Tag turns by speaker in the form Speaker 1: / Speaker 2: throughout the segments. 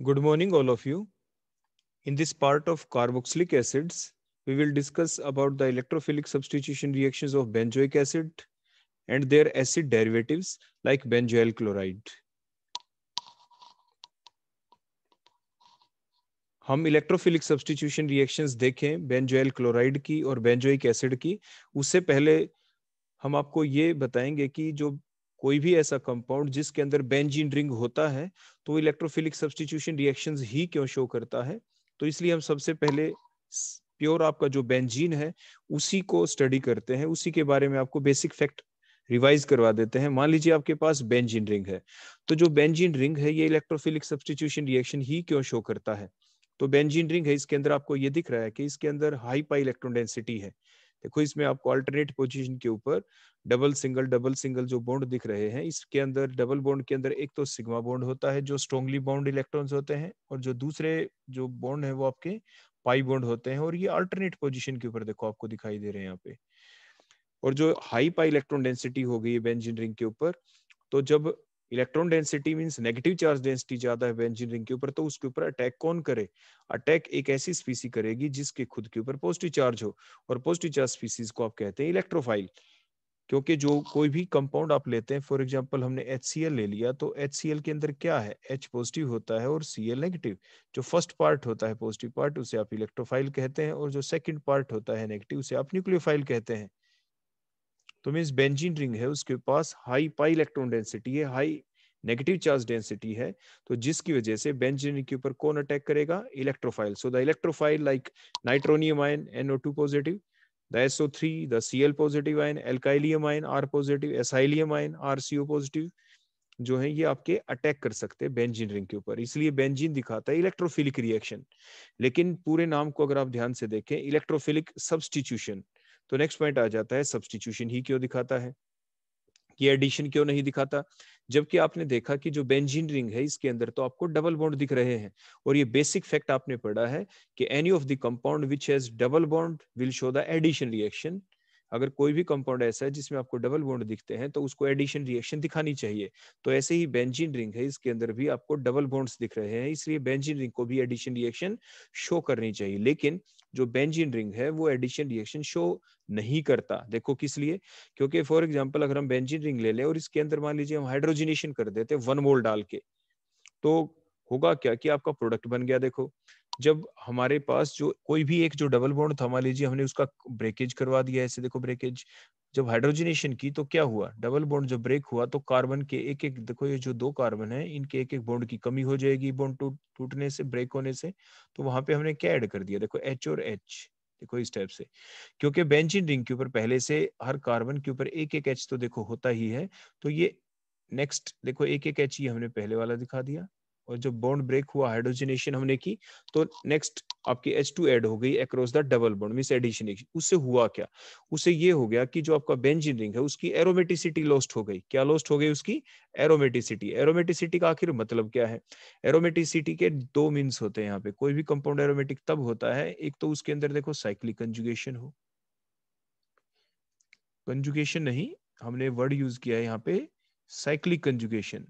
Speaker 1: Good morning, all of you. In this part of carboxylic acids, we will discuss about the electrophilic substitution reactions of benzoic acid and their acid derivatives like benzoyl chloride. हम electrophilic substitution reactions देखें benzoyl chloride की और benzoic acid की उससे पहले हम आपको ये बताएँगे कि जो कोई भी ऐसा कंपाउंड जिसके अंदर बेंजीन रिंग होता है तो इलेक्ट्रोफिलिक सब्सटीट्यूशन रिएक्शंस ही क्यों शो करता है? तो इसलिए हम सबसे पहले प्योर आपका जो बेंजीन है, उसी को स्टडी करते हैं। उसी के बारे में आपको बेसिक फैक्ट रिवाइज करवा देते हैं। मान लीजिए आपके पास बेंजीन रिंग है तो जो बेंजीन रिंग है, ये इलेक्ट्रोफिलिक सब्सटीट्यूशन रिएक्शन ही क्यों शो करता है? तो बेंजीन रिंग है, इसके अंदर आपको ये दिख रहा है कि इसके अंदर हाई पाई इलेक्ट्रॉन डेंसिटी है। देखो इसमें आपको अल्टरनेट पोजीशन के ऊपर डबल सिंगल डबल सिंगल जो बॉन्ड दिख रहे हैं, इसके अंदर डबल बॉन्ड के अंदर एक तो सिग्मा बॉन्ड होता है, जो स्ट्रॉन्गली बॉन्ड इलेक्ट्रॉन्स होते हैं, और जो दूसरे जो बॉन्ड है वो आपके पाई बॉन्ड होते हैं, और ये अल्टरनेट पोजिशन के ऊपर देखो आपको दिखाई दे रहे हैं यहाँ पे। और जो हाई पाई इलेक्ट्रॉन डेंसिटी हो गई है बेंजीन रिंग के ऊपर तो जब electron density means negative charge density ज़्यादा है बेंजीन रिंग के ऊपर तो उसके ऊपर अटैक कौन करे? अटैक एक ऐसी स्पीसी करेगी जिसके खुद के ऊपर पॉजिटिव चार्ज हो। और पॉजिटिव चार्ज स्पीसीज को आप कहते हैं इलेक्ट्रोफाइल क्योंकि जो कोई भी कंपाउंड आप लेते हैं फॉर एग्ज़ाम्पल हमने एच ले लिया तो एच के अंदर क्या है? एच पॉजिटिव होता है और सी नेगेटिव जो फ़र्स्ट पार्ट होता है पॉजिटिव पार्ट उसे आप इलेक्ट्रोफाइल कहते हैं, और जो सेकंड पार्ट होता है नेगेटिव उसे आप न्यूक्लियोफाइल कहते हैं। तो मीन्स बेंजीन रिंग है, उसके पास हाई पाई इलेक्ट्रॉन डेंसिटी है हाई नेगेटिव चार्ज डेंसिटी है तो जिसकी वजह से बेंजीन के ऊपर कौन अटैक करेगा? Electrophile so the electrophile like nitronium ion NO2 positive the SO3 the Cl positive ion alkylium ion R positive acylium ion RCO positive जो है, ये आपके अटैक कर सकते हैं बेंजीन रिंग के ऊपर। इसलिए बेंजीन दिखाता है इलेक्ट्रोफिलिक रिएक्शन लेकिन पूरे नाम को अगर आप ध्यान से देखें इलेक्ट्रोफिलिक सब्सटीट्यूशन तो नेक्स्ट पॉइंट आ जाता है सब्सटीट्यूशन ही क्यों दिखाता है? ये एडिशन क्यों नहीं दिखाता? जबकि आपने देखा कि जो बेंजीन रिंग है, इसके अंदर तो आपको डबल बॉन्ड दिख रहे हैं। और ये बेसिक फैक्ट आपने पढ़ा है कि any of the compound which has double bond will show the addition reaction अगर कोई भी कंपाउंड ऐसा है जिसमें आपको डबल बॉन्ड दिखते हैं तो उसको एडिशन, रिएक्शन दिखानी चाहिए। तो ऐसे ही बेंजीन रिंग है, इसके अंदर भी आपको डबल बॉन्ड्स दिख रहे हैं, इसलिए बेंजीन रिंग को भी एडिशन, रिएक्शन शो करनी चाहिए। लेकिन जो बेंजीन रिंग है, वो एडिशन, रिएक्शन शो नहीं करता। देखो किस लिए? क्योंकि फॉर एग्ज़ाम्पल अगर हम बेंजीन रिंग ले लें और इसके अंदर मान लीजिए हम हाइड्रोजिनेशन कर देते वन मोल डाल के तो होगा क्या कि आपका प्रोडक्ट बन गया, देखो। जब हमारे पास जो कोई भी एक जो डबल बॉन्ड था, मान लीजिए हमने उसका ब्रेकेज करवा दिया, ऐसे देखो ब्रेकेज जब हाइड्रोजनेशन की तो क्या हुआ? डबल बॉन्ड जब ब्रेक हुआ तो कार्बन के एक एक, देखो ये जो दो कार्बन है, इनके एक एक बॉन्ड की कमी हो जाएगी बॉन्ड टूटने से ब्रेक होने से। तो वहाँ पे हमने क्या ऐड कर दिया? देखो एच और एच देखो इस टाइप से। क्योंकि बेंजीन रिंग के ऊपर पहले से हर कार्बन के ऊपर एक एक एच तो देखो होता ही है। तो ये नेक्स्ट देखो एक एक एच ये हमने पहले वाला दिखा दिया। और जब बॉन्ड ब्रेक हुआ हाइड्रोजनेशन हमने की तो नेक्स्ट आपकी एच टू एड हो गई across the double bond miss addition उससे हुआ क्या? उससे ये हो गया कि जो आपका बेंजीन रिंग है, उसकी एरोमेटिसिटी लॉस्ट हो गई। क्या लॉस्ट हो गई उसकी? एरोमेटिसिटी एरोमेटिसिटी का आखिर मतलब क्या है? एरोमेटिसिटी के दो मीन्स होते हैं यहाँ पे। कोई भी कंपाउंड एरोमेटिक तब होता है, एक तो उसके अंदर देखो साइक्लिक कंजुगेशन हो। कंजुगेशन नहीं, हमने वर्ड यूज़ किया है यहाँ पे साइक्लिक कंजुगेशन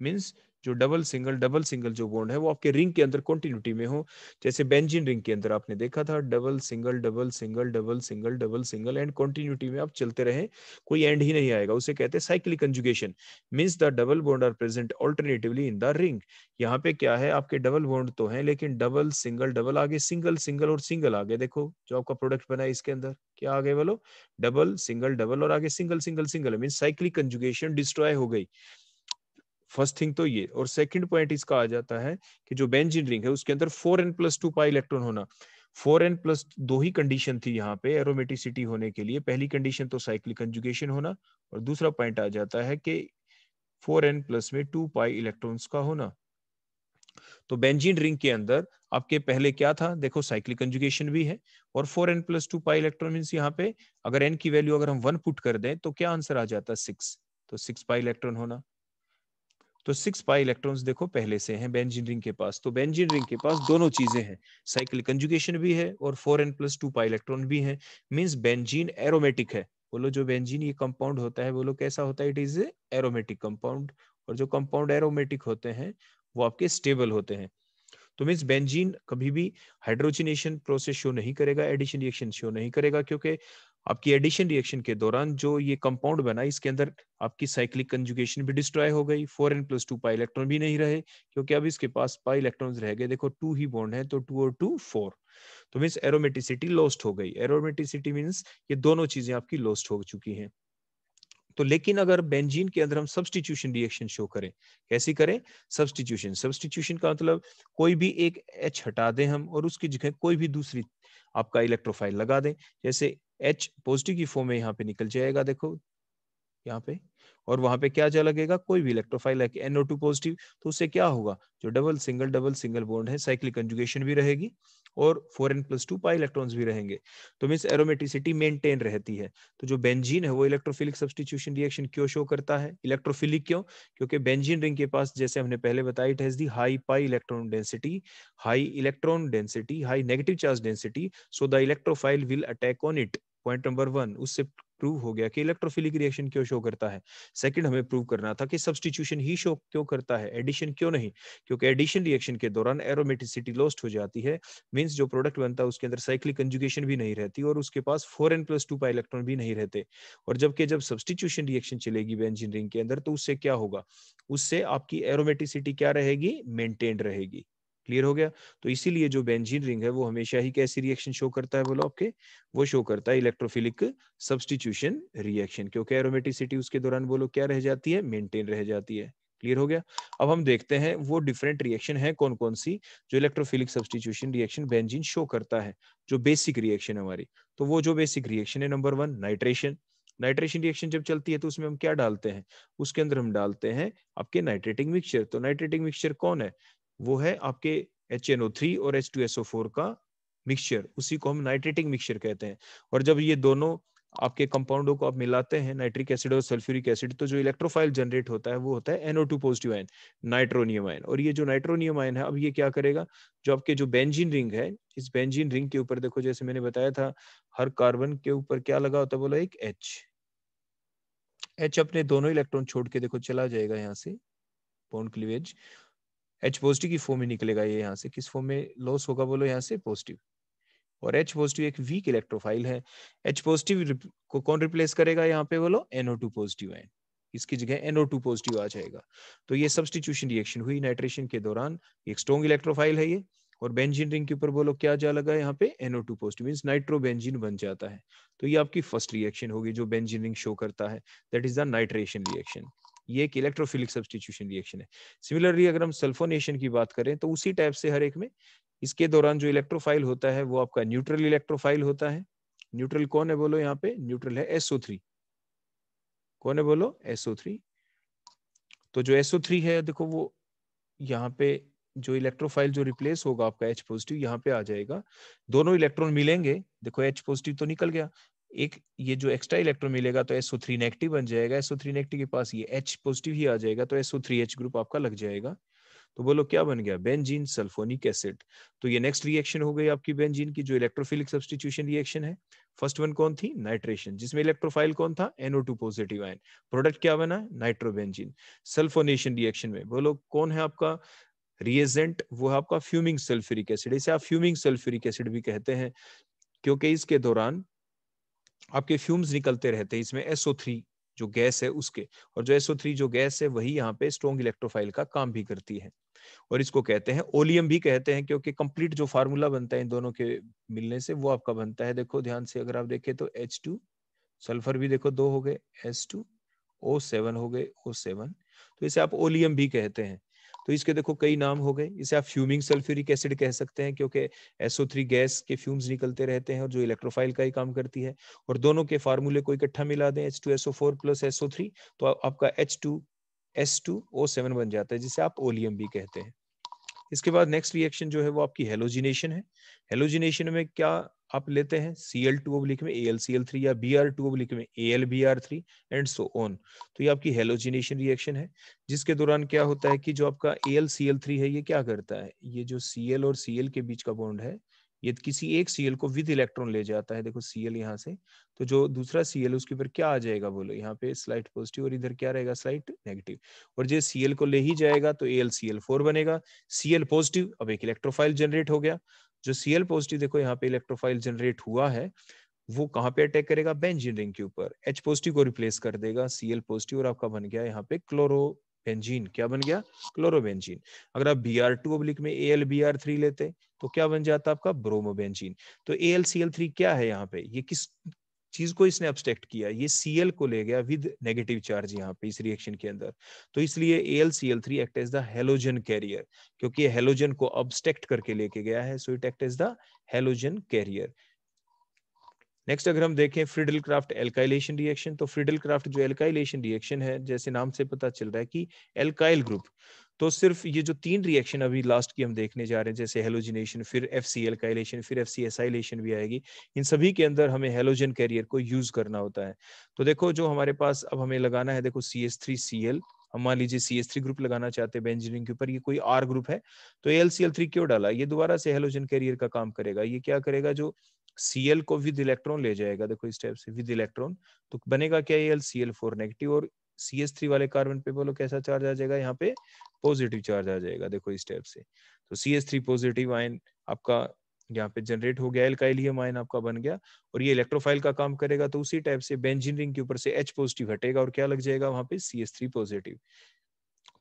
Speaker 1: मीन्स जो डबल सिंगल डबल सिंगल जो बॉन्ड है, वो आपके रिंग के अंदर कॉन्टिन्यूटी में हो। जैसे बेंजिन रिंग के अंदर आपने देखा था, double single double single double single double single and continuity में आप चलते रहे, कोई एंड ही नहीं आएगा। उसे कहते हैं cyclic conjugation means the double bond are present alternatively in the ring यहाँ पे क्या है, आपके डबल बॉन्ड तो है, लेकिन डबल सिंगल डबल आगे सिंगल सिंगल और सिंगल आगे देखो, जो आपका प्रोडक्ट बना है इसके अंदर, क्या आगे बोलो? डबल सिंगल डबल और आगे single single single mean cyclic conjugation destroy हो गई। फ़र्स्ट थिंग तो ये, और सेकंड पॉइंट इसका आ जाता है कि जो बेंजीन रिंग है, उसके अंदर four N plus two pi electron होना। फोर एन प्लस दो ही कंडीशन थी यहाँ पे, एरोमेटिसिटी होने के लिए। पहली कंडीशन तो साइक्लिक कंजुगेशन होना, और दूसरा पॉइंट आ जाता है कि फोर एन प्लस में टू पाई इलेक्ट्रॉन्स का होना। तो बेंजीन रिंग के अंदर आपके पहले क्या था? देखो, साइक्लिक कंजुगेशन भी है, और four n plus two pi electron mean यहाँ पे अगर एन की वैल्यू अगर हम वन पुट कर दें तो क्या आंसर आ जाता? है सिक्स। तो सिक्स पाई इलेक्ट्रॉन होना। तो सिक्स पाई इलेक्ट्रॉन्स देखो पहले से हैं बेंजीन रिंग के पास। तो बेंजीन रिंग के पास दोनों चीज़ें हैं। साइकिल कंजुगेशन भी है और four n plus two pi electron भी है। मीन्स बेंजीन एरोमेटिक है। बोलो जो बेंजीन ये कंपाउंड होता है, बोलो कैसा होता है? इट इज़ एरोमेटिक कंपाउंड और जो कंपाउंड एरोमेटिक होते हैं, वो आपके स्टेबल होते हैं। तो मीन्स बेंजीन कभी भी हाइड्रोजिनेशन प्रोसेस शो नहीं करेगा एडिशन रिएक्शन शो नहीं करेगा, क्योंकि आपकी एडिशन रिएक्शन के दौरान जो ये कंपाउंड बना इसके अंदर आपकी साइक्लिक कंजुगेशन भी डिस्ट्रॉय हो गई four n plus two pi electron भी नहीं रहे, क्योंकि अब इसके पास पाई इलेक्ट्रॉन रह गए। देखो टू ही बॉन्ड है तो टू और टू फोर तो मीन्स एरोमेटिसिटी लॉस्ट हो गई। एरोमेटिसिटी मीन्स ये दोनों चीज़ें आपकी लॉस्ट हो चुकी हैं। तो लेकिन अगर बेंजीन के अंदर हम सब्सटीट्यूशन रिएक्शन शो करें, कैसी करें? सब्सटीट्यूशन सब्सटीट्यूशन का मतलब कोई भी एक एच हटा दें हम और उसकी जगह कोई भी दूसरी आपका इलेक्ट्रोफाइल लगा दें। जैसे एच पॉजिटिव की फॉर्म में यहाँ पे निकल जाएगा, देखो, यहाँ पे। और वहाँ पे क्या जा लगेगा? कोई भी इलेक्ट्रोफाइल है एनओ टू पॉजिटिव तो उससे क्या होगा? जो double single double single bond है साइक्लिक कंजुगेशन भी रहेगी और four n plus two pi electrons भी रहेंगे। तो मीन एरोमेटिसिटी मेंटेन रहती है। तो जो बेंजीन है, वो इलेक्ट्रोफिलिक सब्सटीट्यूशन रिएक्शन क्यों शो करता है? इलेक्ट्रोफिलिक क्यों? क्योंकि बेंजीन रिंग के पास, जैसे हमने पहले बताया it has the high pi electron density high electron density high negative charge density so the electrophile will attack on it point number one उससे प्रूव हो गया कि इलेक्ट्रोफिलिक रिएक्शन क्यों शो करता है। सेकंड हमें प्रूव करना था कि सब्सटीट्यूशन ही शो क्यों करता है एडिशन क्यों नहीं? क्योंकि एडिशन रिएक्शन के दौरान एरोमेटिसिटी लॉस्ट हो जाती है मींस जो प्रोडक्ट बनता है उसके अंदर साइक्लिक कंजुगेशन भी नहीं रहती और उसके पास four n plus two pi electron भी नहीं रहते। और जबकि जब सब्सटीट्यूशन रिएक्शन चलेगी बेंजीन रिंग के अंदर तो उससे क्या होगा? उससे आपकी एरोमेटिसिटी क्या रहेगी? मेंटेन रहेगी। क्लियर हो गया। तो इसीलिए जो बेंजीन रिंग है, वो हमेशा ही कैसी रिएक्शन शो करता है बोलो आपके? वो शो करता है इलेक्ट्रोफिलिक सब्सटीट्यूशन रिएक्शन क्योंकि एरोमेटिसिटी उसके दौरान बोलो क्या रह जाती है? मेंटेन रह जाती है। क्लियर हो गया? अब हम देखते हैं वो डिफरेंट रिएक्शन है कौन कौन सी, जो electrophilic substitution reaction benzene show करता है, जो बेसिक रिएक्शन हमारी। तो वो जो बेसिक रिएक्शन है number one nitration nitration reaction जब चलती है तो उसमें हम क्या डालते हैं? उसके अंदर हम डालते हैं आपके नाइट्रेटिंग मिक्सचर तो नाइट्रेटिंग मिक्सचर कौन है? वो है आपके एच एन ओ थ्री और H two S O four का मिक्सचर उसी को हम नाइट्रेटिंग मिक्सचर कहते हैं। और जब ये दोनों आपके कंपाउंडों को आप मिलाते हैं नाइट्रिक एसिड और सल्फ्यूरिक एसिड तो जो इलेक्ट्रोफाइल जनरेट होता है, वो होता है NO two positive ion nitronium ion और ये जो नाइट्रोनियम आयन है, अब ये क्या करेगा? जो आपके जो बेंजीन रिंग है, इस बेंजीन रिंग के ऊपर देखो, जैसे मैंने बताया था, हर कार्बन के ऊपर क्या लगा होता है, बोला एक एच एच अपने दोनों इलेक्ट्रॉन छोड़ के देखो, चला जाएगा यहाँ से बॉन्ड क्लीवेज एच पॉजिटिव की फॉर्म में निकलेगा ये यहाँ से। किस फॉर्म में लॉस होगा बोलो यहाँ से पॉजिटिव और एच पॉजिटिव एक वीक इलेक्ट्रोफाइल है। एच पॉजिटिव को कौन रिप्लेस करेगा यहाँ पे बोलो? एनओ टू पॉजिटिव है इसकी जगह एनओ टू पॉजिटिव आ जाएगा। तो ये सब्सटीट्यूशन रिएक्शन हुई नाइट्रेशन के दौरान। एक स्ट्रॉन्ग इलेक्ट्रोफाइल है ये। और बेंजीन रिंग के ऊपर बोलो क्या जा लगा यहाँ पे? NO two positive mean nitrobenzene बन जाता है। तो ये आपकी फ़र्स्ट रिएक्शन होगी जो बेंजीन रिंग शो करता है। That is the nitration reaction ये एक इलेक्ट्रोफिलिक सब्सटीट्यूशन रिएक्शन है। सिमिलरली अगर हम सल्फोनेशन की बात करें तो उसी टाइप से हर एक में इसके दौरान जो इलेक्ट्रोफाइल होता है, वो आपका न्यूट्रल इलेक्ट्रोफाइल होता है। न्यूट्रल कौन है बोलो यहाँ पे? न्यूट्रल है एसओ थ्री कौन है बोलो? एसओ थ्री तो जो एसओ थ्री है, देखो वो यहाँ पे जो इलेक्ट्रोफाइल जो रिप्लेस होगा आपका एच पॉजिटिव यहाँ पे आ जाएगा। दोनों इलेक्ट्रॉन मिलेंगे। देखो एच पॉजिटिव तो निकल गया। एक ये जो एक्स्ट्रा इलेक्ट्रॉन मिलेगा तो एसओ थ्री नेगेटिव बन जाएगा। एसओ थ्री नेगेटिव के पास ये एच पॉजिटिव ही आ जाएगा तो एसओ थ्री एच ग्रुप आपका लग जाएगा। तो बोलो क्या बन गया? बेंजीन सल्फोनिक एसिड तो ये नेक्स्ट रिएक्शन हो गई आपकी बेंजीन की, जो इलेक्ट्रोफिलिक सब्सटीट्यूशन रिएक्शन है। फ़र्स्ट वन कौन थी? नाइट्रेशन जिसमें इलेक्ट्रोफाइल कौन था? NO2 पॉजिटिव आयन प्रोडक्ट क्या बना? नाइट्रोबेंजीन सल्फोनेशन रिएक्शन में। बोलो कौन है आपका? रिएजेंट वो है आपका फ्यूमिंग सल्फ्यूरिक एसिड इसे आप फ्यूमिंग सल्फ्यूरिक एसिड भी कहते हैं, क्योंकि इसके दौरान आपके फ्यूम्स निकलते रहते हैं, इसमें एसओ थ्री जो गैस है उसके, और जो एसओ थ्री जो गैस है वही यहाँ पे स्ट्रॉन्ग इलेक्ट्रोफाइल का काम भी करती है। और इसको कहते हैं ओलियम भी कहते हैं, क्योंकि कंप्लीट जो फार्मूला बनता है इन दोनों के मिलने से, वो आपका बनता है। देखो ध्यान से, अगर आप देखें तो एच टू सल्फ़र भी देखो दो हो गए एस टू ओ सेवन हो गए ओ सेवन तो इसे आप ओलियम भी कहते हैं। तो इसके देखो कई नाम हो गए। इसे आप फ्यूमिंग सल्फ्यूरिक एसिड कह सकते हैं, क्योंकि SO3 गैस के फ्यूम्स निकलते रहते हैं और जो इलेक्ट्रोफाइल का ही काम करती है। और दोनों के फार्मूले को इकट्ठा मिला दें H2SO4 प्लस एसओ थ्री तो आपका H2 S2O7 बन जाता है, जिसे आप ओलियम भी कहते हैं। इसके बाद नेक्स्ट रिएक्शन जो है वो आपकी हेलोजिनेशन है। हेलोजिनेशन में क्या आप लेते हैं सी एल टू ओब्लिक में A L C L three या बी आर टू ओब्लिक में A L B R three and so on तो ये आपकी हेलोजिनेशन रिएक्शन है, जिसके दौरान क्या होता है कि जो आपका A L C L three है, ये क्या करता है? ये जो सी एल और सी एल के बीच का बॉन्ड है ये किसी एक सीएल को विद इलेक्ट्रॉन ले जाता है, देखो सीएल यहाँ से तो जो दूसरा सीएल उसके ऊपर क्या आ जाएगा बोलो? यहाँ पे स्लाइट पॉजिटिव और इधर क्या रहेगा? स्लाइट नेगेटिव और जो सीएल को ले ही जाएगा तो एल सीएल फोर बनेगा। सीएल पॉजिटिव अब एक इलेक्ट्रोफाइल जनरेट हो गया। जो सीएल पॉजिटिव देखो यहाँ पे इलेक्ट्रोफाइल जनरेट हुआ है, वो कहाँ पे अटैक करेगा? बेंजीन रिंग के ऊपर। एच पॉजिटिव को रिप्लेस कर देगा सीएल पॉजिटिव और आपका बन गया यहाँ पे क्लोरो बेंजीन क्या बन गया? क्लोरोबेंजीन अगर आप बी आर टू अब्लिक में A L B R three लेते तो क्या बन जाता आपका? ब्रोमोबेंजीन तो A L C L three क्या है यहाँ पे? ये किस चीज़ को इसने अब्सटेक्ट किया? ये सीएल को ले गया विद नेगेटिव चार्ज यहाँ पे, इस रिएक्शन के अंदर। तो इसलिए L C L three act as the halogen carrier क्योंकि ये हेलोजन को अब्सटेक्ट करके लेके गया है so it act as the halogen carrier next अगर हम देखें फ्रिडल क्राफ्ट एल्काइलेशन रिएक्शन तो फ्रिडल क्राफ्ट जो एल्काइलेशन रिएक्शन है, जैसे नाम से पता चल रहा है कि एल्काइल ग्रुप तो सिर्फ़ ये जो तीन रिएक्शन अभी लास्ट की हम देखने जा रहे हैं, जैसे हेलोजिनेशन फिर एफ़ सी एल्काइलेशन फिर एफ़ सी एसाइलेशन भी आएगी। इन सभी के अंदर हमें हेलोजन कैरियर को यूज़ करना होता है। तो देखो, जो हमारे पास अब हमें लगाना है, देखो C S three C L हम मान लीजिए सी एस थ्री ग्रुप लगाना चाहते हैं बेंजीनियरिंग के ऊपर, ये कोई आर ग्रुप है तो एल सी एल थ्री क्यों डाला? ये दोबारा से हेलोजन कैरियर का काम करेगा। ये क्या करेगा? जो Cl को विद इलेक्ट्रॉन ले जाएगा, देखो इस टाइप से विद इलेक्ट्रॉन तो बनेगा क्या L C L four negative और सी एस थ्री वाले कार्बन पे बोलो कैसा चार्ज आ जाएगा? यहाँ पे पॉजिटिव चार्ज आ जाएगा, देखो इस टाइप से। तो C S three positive ion आपका यहाँ पे जनरेट हो गया एल्काइलियम आयन आपका बन गया, और ये इलेक्ट्रोफाइल का काम करेगा तो उसी टाइप से बेंजीन रिंग के ऊपर से एच पॉजिटिव हटेगा, और क्या लग जाएगा? वहाँ पे सी एस थ्री पॉजिटिव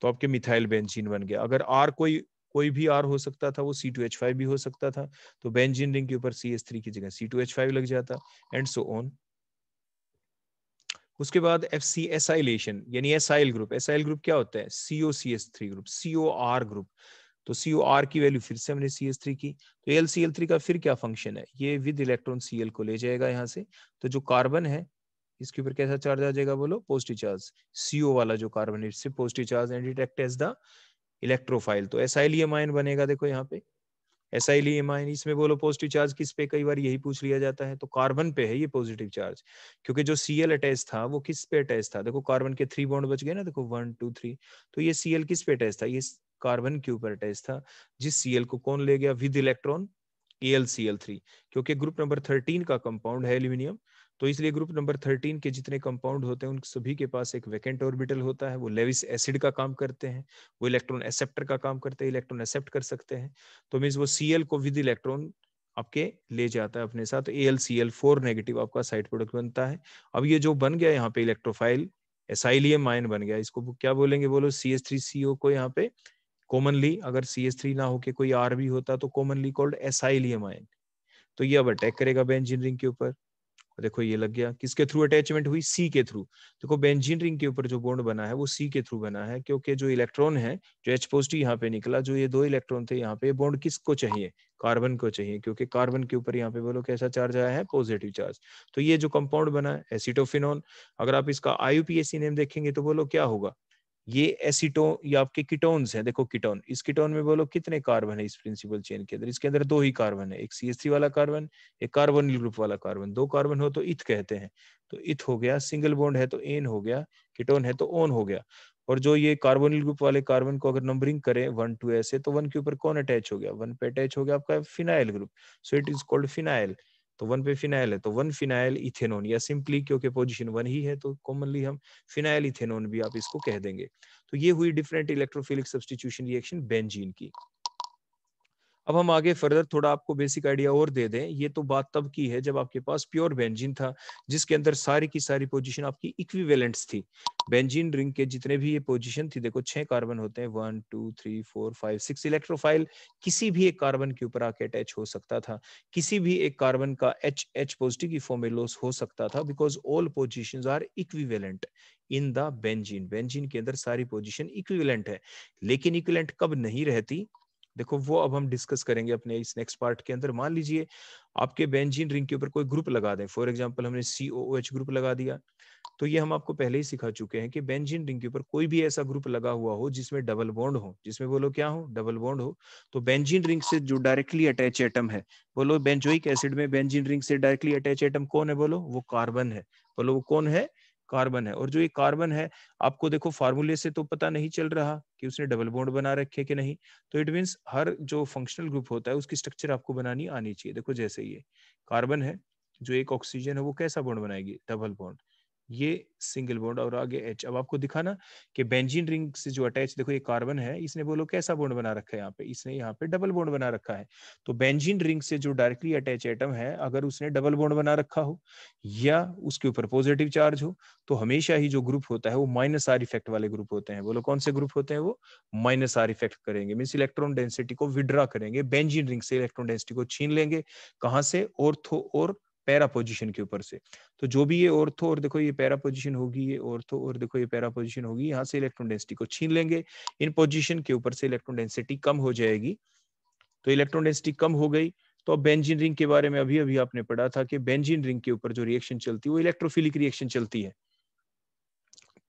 Speaker 1: तो आपके मिथाइल बेंजीन बन गया। अगर आर कोई कोई भी आर हो सकता था, वो सी टू एच फाइव भी हो सकता था तो बेंजीन रिंग के ऊपर सी एस थ्री की जगह सी टू एच फाइव लग जाता एंड सो ऑन उसके बाद एफ़ सी एसाइलेशन यानी एसाइल ग्रुप एसाइल ग्रुप क्या होता है? CO C S three group CO R group तो सीओ आर की वैल्यू फिर से हमने सी एस थ्री की। तो एल सी एल थ्री का फिर क्या फ़ंक्शन है? ये विद इलेक्ट्रॉन सी एल को ले जाएगा यहाँ से। तो जो कार्बन है, इसके ऊपर कैसा चार्ज आ जाएगा बोलो? पॉजिटिव चार्ज सीओ वाला जो कार्बन है, इससे positive charge and it act as the electrophile तो एसाइलियम आयन बनेगा देखो यहाँ पे। एसाइलियम आयन इसमें बोलो पॉजिटिव चार्ज किस पे, कई बार यही पूछ लिया जाता है तो कार्बन पे है ये पॉजिटिव चार्ज क्योंकि जो सीएल अटैच था, वो किस पे अटैच था? देखो कार्बन के थ्री बॉन्ड बच गए ना, देखो वन टू थ्री तो ये सीएल किस पे अटैच था? ये कार्बन के ऊपर अटैच था, जिस सीएल को कौन ले गया? With electron A L C L क्योंकि ग्रुप नंबर थर्टीन का कंपाउंड है एल्यूमिनियम तो इसलिए ग्रुप नंबर थर्टीन के जितने कंपाउंड होते हैं, उन सभी के पास एक वैकेंट ऑर्बिटल होता है। वो लेविस एसिड का काम करते हैं, वो इलेक्ट्रॉन एक्सेप्टर का काम करते हैं इलेक्ट्रॉन एक्सेप्ट कर सकते हैं। तो मीन वो सी को विद इलेक्ट्रॉन आपके ले जाता है अपने साथ। A L C L four negative आपका साइड प्रोडक्ट बनता है। अब ये जो बन गया यहाँ पे इलेक्ट्रोफाइल एसाइलियम आयन बन गया। इसको क्या बोलेंगे? बोलो सी एस थ्री सी ओ को यहाँ पे कॉमनली अगर सी एस थ्री ना होके कोई आर भी होता तो कॉमनली कॉल्ड एसाइलियम आयन तो ये अब अटैक करेगा बेंजीन रिंग के ऊपर। देखो ये लग गया, किसके थ्रू अटैचमेंट हुई? सी के थ्रू देखो बेंजीन रिंग के ऊपर जो बॉन्ड बना है, वो सी के थ्रू बना है, क्योंकि जो इलेक्ट्रॉन है, जो एच पॉजिटिव यहाँ पे निकला, जो ये दो इलेक्ट्रॉन थे यहाँ पे बॉन्ड किसको चाहिए? कार्बन को चाहिए, क्योंकि कार्बन के ऊपर यहाँ पे बोलो कैसा चार्ज आया है? पॉजिटिव चार्ज तो ये जो कंपाउंड बना है एसिटोफिन अगर आप इसका आईयूपीएसी नेम देखेंगे तो बोलो क्या होगा? ये एसिटो, या आपके कीटोन्स हैं, देखो कीटोन, इस कीटोन में बोलो कितने कार्बन है इस प्रिंसिपल चेन के अंदर, इसके अंदर दो ही कार्बन है, एक सी वाला कार्बन, एक कार्बन ग्रुप वाला कार्बन, दो कार्बन हो तो इथ कहते हैं तो इथ हो गया सिंगल बॉन्ड है तो एन हो गया, कीटोन है तो ओन हो गया, और जो ये कार्बोनिल ग्रुप वाले कार्बन को अगर नंबरिंग करें वन टू ऐसे तो वन के ऊपर कौन अटैच हो गया वन पे अटैच हो गया आपका phenyl group so it is called phenyl तो वन पे फिनाइल है तो वन फिनाइल इथेनॉन, या सिंपली क्योंकि पोजीशन वन ही है तो कॉमनली हम फिनाइल इथेनॉन भी आप इसको कह देंगे। तो ये हुई different electrophilic substitution reaction benzene की। अब हम आगे फर्दर थोड़ा आपको बेसिक आइडिया और दे दें। ये तो बात तब की है जब आपके पास प्योर बेंजीन था, जिसके अंदर सारी की सारी पोजीशन आपकी इक्विवेलेंट्स थी। बेंजीन रिंग के जितने भी ये पोजीशन थी, देखो छह कार्बन होते हैं one two three four five six electrophile किसी भी एक कार्बन के ऊपर आके अटैच हो सकता था। किसी भी एक कार्बन का एच एच पॉजिटिव की फॉर्म में लॉस हो सकता था because all position are equivalent in the benzene benzene के अंदर सारी पोजिशन इक्विवेलेंट है, लेकिन इक्विवेलेंट कब नहीं रहती? देखो, वो अब हम डिस्कस करेंगे अपने इस नेक्स्ट पार्ट के अंदर। मान लीजिए, आपके बेंजीन रिंग के ऊपर कोई ग्रुप लगा दें। फॉर एग्जांपल हमने सी ओ एच ग्रुप लगा दिया। तो ये हम आपको पहले ही सिखा चुके हैं कि बेंजीन रिंग के ऊपर कोई भी ऐसा ग्रुप लगा हुआ हो जिसमें डबल बॉन्ड हो। जिसमें बोलो क्या हो? डबल बॉन्ड हो। तो बेंजीन रिंग से जो डायरेक्टली अटैच एटम है, बोलो बेंजोइक एसिड में बेंजीन रिंग से डायरेक्टली अटैच एटम कौन है बोलो? वो कार्बन है। बोलो वो कौन है? कार्बन है। और जो ये कार्बन है, आपको देखो फार्मूले से तो पता नहीं चल रहा कि उसने डबल बॉन्ड बना रखे कि नहीं। तो इट मीन्स हर जो फंक्शनल ग्रुप होता है, उसकी स्ट्रक्चर आपको बनानी आनी चाहिए। देखो जैसे ये, कार्बन है, जो एक ऑक्सीजन है, वो कैसा बॉन्ड बनाएगी? डबल बॉन्ड ये सिंगल बॉन्ड और आगे एच अब आपको दिखाना कि बेंजीन रिंग से जो अटैच देखो ये कार्बन है, इसने बोलो कैसा बॉन्ड बना रखा है यहाँ पे? इसने यहाँ पे डबल बॉन्ड बना रखा है। तो बेंजीन रिंग से जो डायरेक्टली अटैच एटम है, अगर उसने डबल बॉन्ड बना रखा हो या उसके ऊपर पॉजिटिव चार्ज हो तो हमेशा ही जो ग्रुप होता है वो माइनस आर इफ़ेक्ट वाले ग्रुप होते हैं। बोलो कौन से ग्रुप होते हैं वो? माइनस आर इफ़ेक्ट करेंगे। मीन इलेक्ट्रॉन डेंसिटी को विड्रा करेंगे। बेंजीन रिंग से इलेक्ट्रॉन डेंसिटी को छीन लेंगे। कहाँ से? ऑर्थो और पैरा पोजिशन के ऊपर से। तो जो भी ये ऑर्थो और देखो ये पैरा पोजिशन होगी, ये ऑर्थो और देखो ये पैरा पोजिशन होगी, यहाँ से इलेक्ट्रॉन डेंसिटी को छीन लेंगे। इन पोजिशन के ऊपर से इलेक्ट्रॉन डेंसिटी कम हो जाएगी। तो इलेक्ट्रॉन डेंसिटी कम हो गई। तो अब बेंजिन रिंग के बारे में अभी अभी आपने पढ़ा था कि बेंजिन रिंग के ऊपर जो रिएक्शन चलती है, वो इलेक्ट्रोफिलिक रिएक्शन चलती है।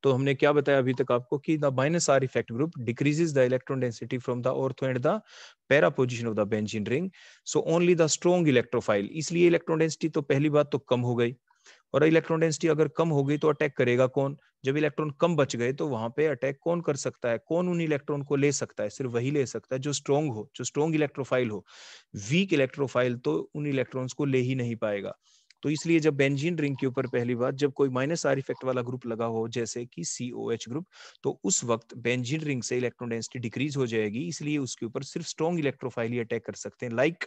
Speaker 1: तो हमने क्या बताया अभी तक आपको कि the minus R effect group decreases the electron density from the ortho and the para position of the benzene ring so only the strong electrophile इसलिए इलेक्ट्रॉन डेंसिटी तो पहली बात तो कम हो गई। और इलेक्ट्रॉन डेंसिटी अगर कम हो गई तो अटैक करेगा कौन? जब इलेक्ट्रॉन कम बच गए तो वहाँ पे अटैक कौन कर सकता है? कौन उन इलेक्ट्रॉन को ले सकता है? सिर्फ़ वही ले सकता है जो स्ट्रॉन्ग हो, जो स्ट्रॉन्ग इलेक्ट्रोफाइल हो। वीक इलेक्ट्रोफाइल तो उन इलेक्ट्रॉन्स को ले ही नहीं पाएगा। तो इसलिए जब बेंजीन रिंग के ऊपर पहली बार जब कोई माइनस आर इफ़ेक्ट वाला ग्रुप लगा हो, जैसे कि सी ग्रुप तो उस वक्त बेंजीन रिंग से इलेक्ट्रॉन डेंसिटी डिक्रीज हो जाएगी, इसलिए उसके ऊपर सिर्फ़ स्ट्रॉन्ग इलेक्ट्रोफाइल अटैक कर सकते हैं लाइक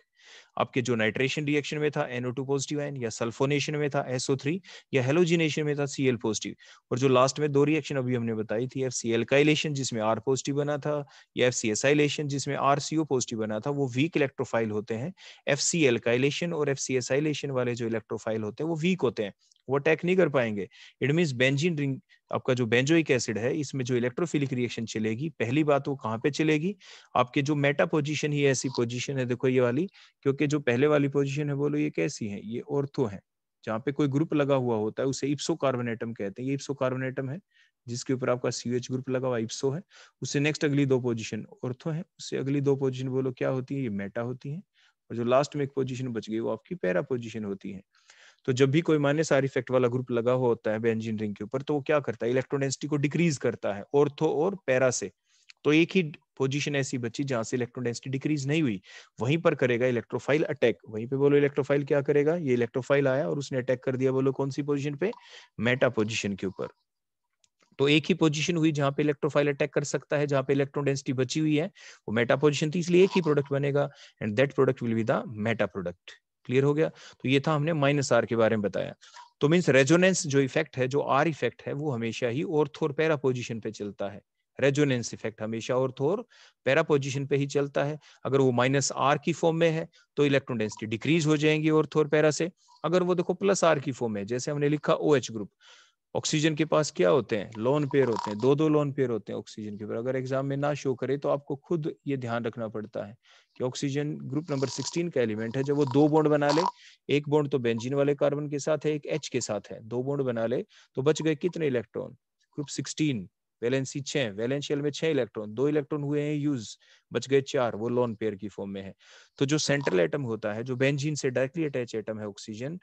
Speaker 1: आपके जो नाइट्रेशन रिएक्शन में था NO2 पॉजिटिव आयन या सल्फोनेशन में था SO3 या हेलोजिनेशन में था, Cl पॉजिटिव और जो लास्ट में दो रिएक्शन अभी हमने बताई थी एफ़ सी एल काइलेशन जिसमें आर पॉजिटिव बना था, या एफ़ सी एस आइलेशन जिसमें आर RCO पॉजिटिव बना था, वो वीक इलेक्ट्रोफाइल होते हैं। एफ़ सी एल काइलेशन और एफ़ सी एस आइलेशन वाले जो इलेक्ट्रोफाइल होते हैं, वो वीक होते हैं। वो अटैक नहीं कर पाएँगे। इट मीन बेंजीन रिंग आपका जो बेंजोइक एसिड है, इसमें जो इलेक्ट्रोफिलिक रिएक्शन चलेगी, पहली बात वो कहाँ पे चलेगी? आपके जो मेटा पोजीशन ही ऐसी पोजीशन है, देखो ये वाली, क्योंकि जो पहले वाली पोजीशन है, बोलो ये कैसी है? ये ऑर्थो है, जहाँ पे कोई ग्रुप लगा हुआ होता है, उसे इप्सो कार्बोनेटम कहते हैं। ये इप्सो कार्बोनेटम है, जिसके ऊपर आपका सी एच ग्रुप लगा हुआ इप्सो है। उससे नेक्स्ट अगली दो पोजिशन ऑर्थो है उससे अगली दो पोजिशन बोलो क्या होती है? ये मेटा होती है। और जो लास्ट में एक पोजिशन बच गई, वो आपकी पैरा पोजिशन होती है। तो जब भी कोई माइनस आर इफ़ेक्ट वाला ग्रुप लगा हुआ होता है बेंजीन रिंग के ऊपर तो वो क्या करता है? इलेक्ट्रोडेंसिटी को डिक्रीज करता है ऑर्थो और पैरा से। तो एक ही पोजीशन ऐसी बची जहाँ से इलेक्ट्रॉन डेंसिटी डिक्रीज नहीं हुई, वहीं पर करेगा इलेक्ट्रोफाइल अटैक वहीं पे बोलो इलेक्ट्रोफाइल क्या करेगा? ये इलेक्ट्रोफाइल आया और उसने अटैक कर दिया बोलो कौन सी पोजीशन पे? मेटा पोजीशन के ऊपर। तो एक ही पोजीशन हुई जहाँ पे इलेक्ट्रोफाइल अटैक कर सकता है, जहाँ पे इलेक्ट्रॉन डेंसिटी बची हुई है, वो मेटा पोजीशन थी, इसलिए एक ही प्रोडक्ट बनेगा and that product will be the meta product clear हो गया। तो ये था हमने माइनस आर के बारे में बताया। तो मीन्स रेजोनेंस जो इफ़ेक्ट है, जो आर इफ़ेक्ट है, वो हमेशा ही ऑर्थो पैरा पोजिशन पे चलता है। रेजोनेंस इफ़ेक्ट हमेशा ऑर्थो पैरा पोजिशन पे ही चलता है। अगर वो माइनस आर की फॉर्म में है तो इलेक्ट्रॉन डेंसिटी डिक्रीज हो जाएँगी ऑर्थो पैरा से। अगर वो देखो प्लस आर की फॉर्म है, जैसे हमने लिखा ओ OH ग्रुप, ऑक्सीजन के पास क्या होते हैं? लोन पेयर होते हैं दो दो लोन पेयर होते हैं ऑक्सीजन के ऊपर। अगर एग्ज़ाम में ना शो करे तो आपको खुद ये ध्यान रखना पड़ता है कि ऑक्सीजन ग्रुप नंबर 16 का एलिमेंट है, जब वो दो बॉन्ड बना ले, एक बॉन्ड तो बेंजीन वाले कार्बन के साथ है, एक एच के साथ है, दो बॉन्ड बना ले तो बच गए कितने इलेक्ट्रॉन ग्रुप सिक्सटीन वैलेंसी छह वैलेंशियल में छह इलेक्ट्रॉन दो इलेक्ट्रॉन हुए हैं यूज़ बच गए चार, वो लॉन पेयर की फॉर्म में है। तो जो सेंट्रल एटम होता है, जो बेंजीन से डायरेक्टली अटैच एटम है ऑक्सीजन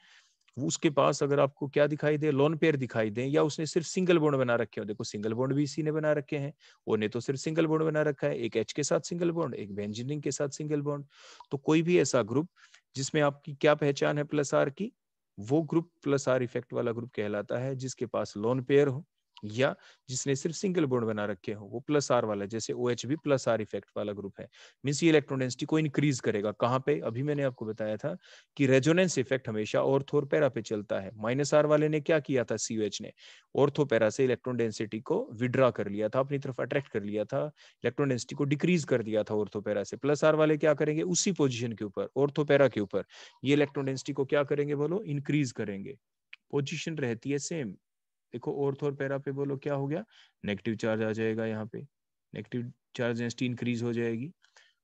Speaker 1: उसके पास अगर आपको क्या दिखाई दे लोन पेयर दिखाई दे या उसने सिर्फ़ सिंगल बॉन्ड बना रखे हो। देखो सिंगल बॉन्ड भी इसी ने बना रखे हैं। ने तो सिर्फ़ सिंगल बॉन्ड बना रखा है। एक एच के साथ सिंगल बॉन्ड एक बेंजिनिंग के साथ सिंगल बॉन्ड तो कोई भी ऐसा ग्रुप जिसमें आपकी क्या पहचान है प्लस आर की, वो ग्रुप प्लस आर इफ़ेक्ट वाला ग्रुप कहलाता है, जिसके पास लोन पेयर हो। या जिसने सिर्फ़ सिंगल बॉन्ड बना रखे हो, वो प्लस आर वाला जैसे ओ एच भी प्लस आर इफ़ेक्ट वाला ग्रुप है। मीन्स ये इलेक्ट्रॉन डेंसिटी को इंक्रीज करेगा। कहाँ पे? अभी मैंने आपको बताया था कि रेजोनेंस इफ़ेक्ट हमेशा ऑर्थोपैरा पे चलता है। माइनस आर वाले ने क्या किया था? सी ने। ऑर्थोपेरा से इलेक्ट्रॉन डेंसिटी को विड्रा कर लिया था, अपनी तरफ़ अट्रैक्ट कर लिया था इलेक्ट्रॉन डेंसिटी को डिक्रीज कर दिया था ऑर्थोपैरा से। प्लस आर वाले क्या करेंगे? उसी पोजिशन के ऊपर ऑर्थोपैरा के ऊपर। ये इलेक्ट्रॉन डेंसिटी को क्या करेंगे बोलो? इंक्रीज करेंगे। पोजिशन रहती है सेम देखो ऑर्थ और पैरा पे बोलो, क्या हो गया? नेगेटिव चार्ज आ जाएगा यहाँ पे। नेगेटिव चार्ज डेंसिटी इंक्रीज हो जाएगी।